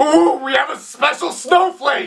Ooh, we have a special snowflake!